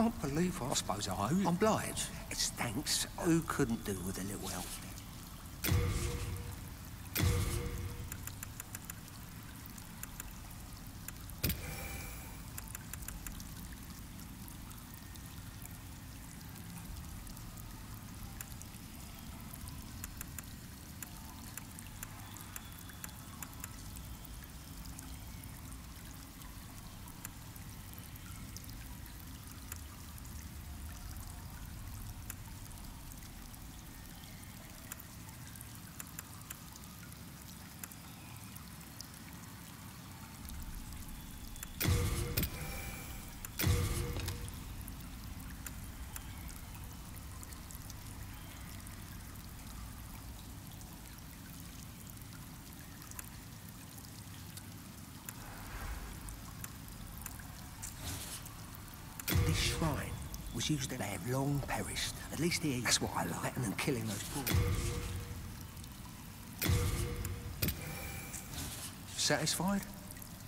I can't believe what I suppose I owe you. I'm obliged. It's thanks. Who couldn't do with a little help? Shrine was used they have long perished. At least here, that's what I like, than killing those poor. Satisfied?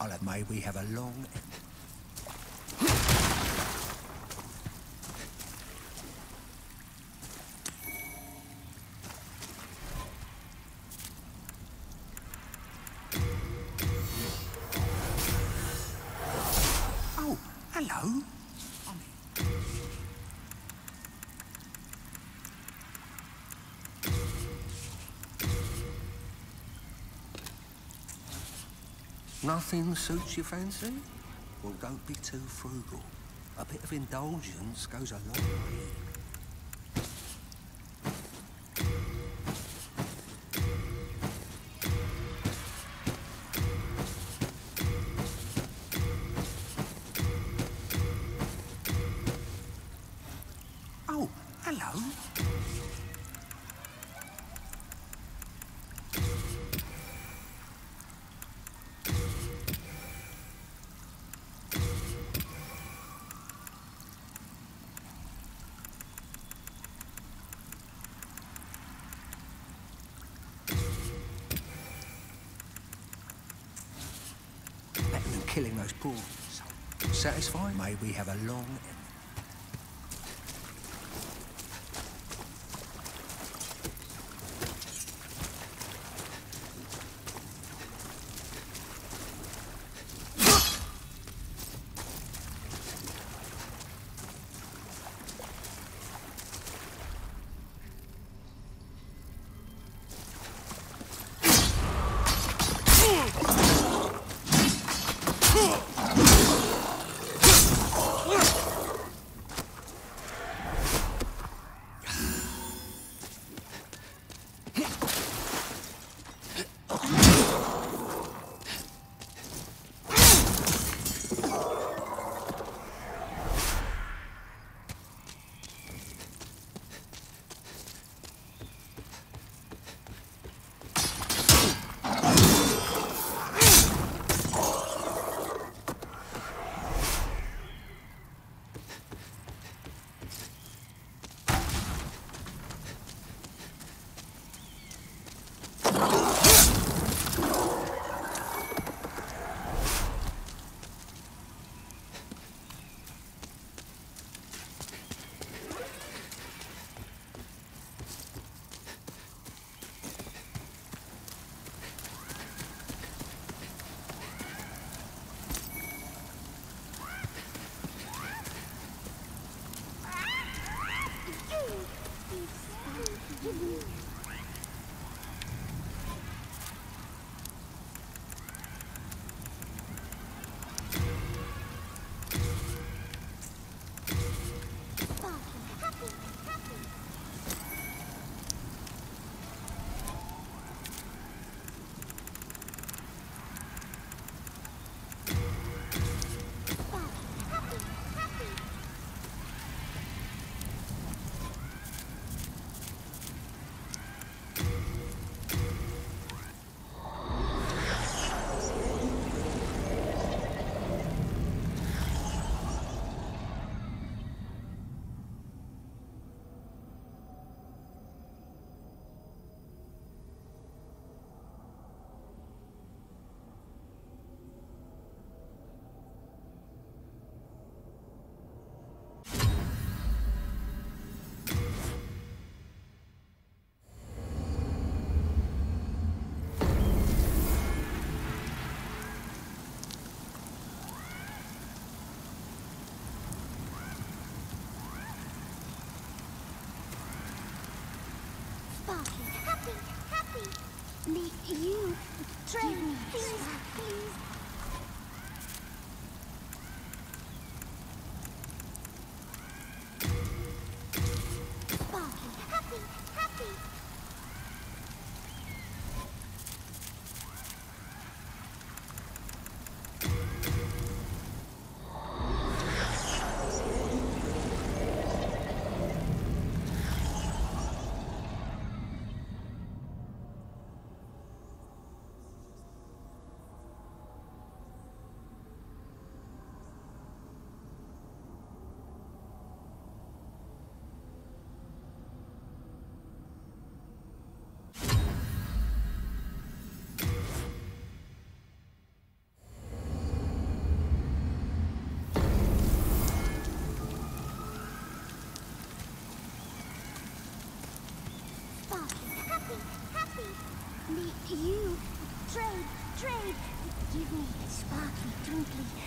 I'll have may we have a long. Nothing suits your fancy? Well, don't be too frugal. A bit of indulgence goes a long way. We have a long you. Trade me, trade. Give me sparkly, twinkly.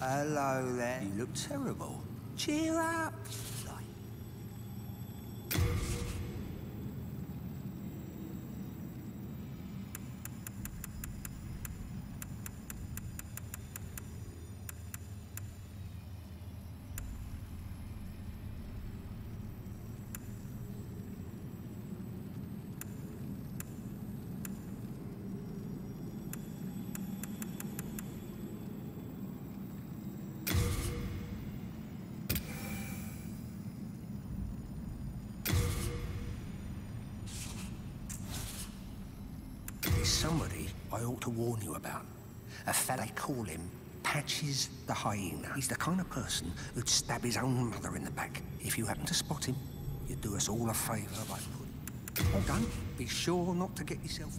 Hello there. You look terrible. Cheer up. Somebody I ought to warn you about. A fella they call him Patches the Hyena. He's the kind of person who'd stab his own mother in the back. If you happen to spot him, you'd do us all a favour by putting. Well done. Be sure not to get yourself.